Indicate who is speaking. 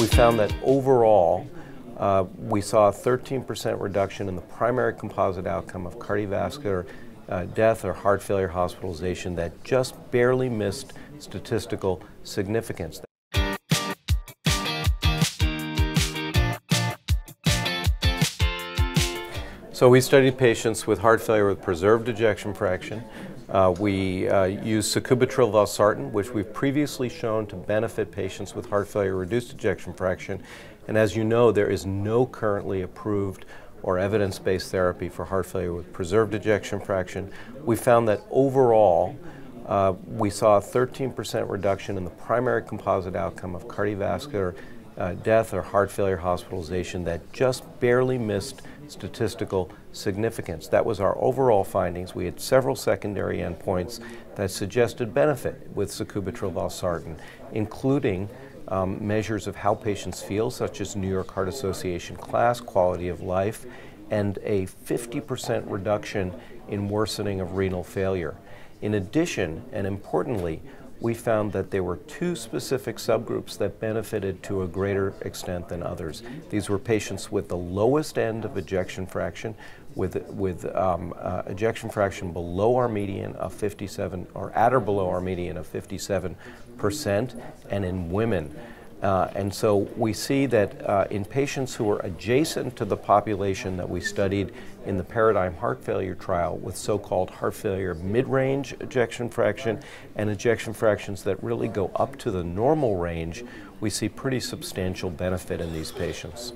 Speaker 1: We found that overall, uh, we saw a 13% reduction in the primary composite outcome of cardiovascular uh, death or heart failure hospitalization that just barely missed statistical significance. So we studied patients with heart failure with preserved ejection fraction. Uh, we uh, used sacubitril valsartan, which we've previously shown to benefit patients with heart failure reduced ejection fraction. And as you know, there is no currently approved or evidence-based therapy for heart failure with preserved ejection fraction. We found that overall, uh, we saw a 13% reduction in the primary composite outcome of cardiovascular uh, death or heart failure hospitalization that just barely missed statistical significance. That was our overall findings. We had several secondary endpoints that suggested benefit with sacubitril valsartan, including um, measures of how patients feel, such as New York Heart Association class, quality of life, and a 50% reduction in worsening of renal failure. In addition, and importantly, we found that there were two specific subgroups that benefited to a greater extent than others. These were patients with the lowest end of ejection fraction, with, with um, uh, ejection fraction below our median of 57, or at or below our median of 57%, and in women. Uh, and so we see that uh, in patients who are adjacent to the population that we studied in the Paradigm heart failure trial with so called heart failure mid range ejection fraction and ejection fractions that really go up to the normal range, we see pretty substantial benefit in these patients.